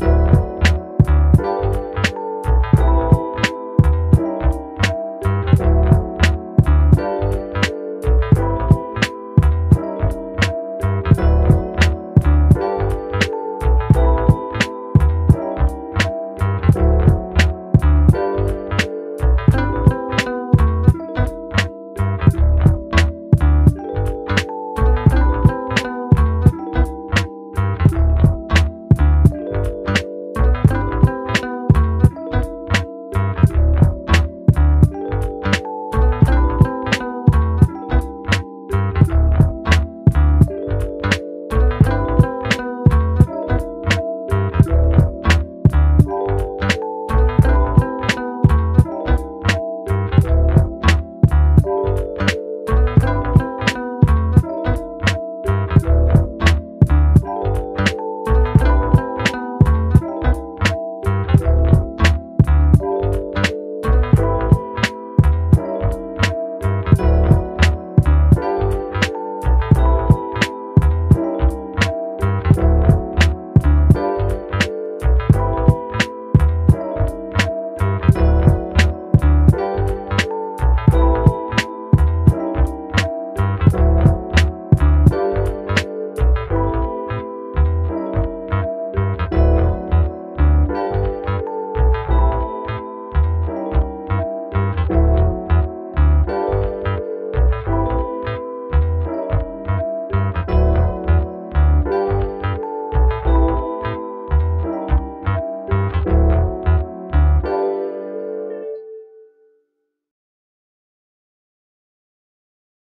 you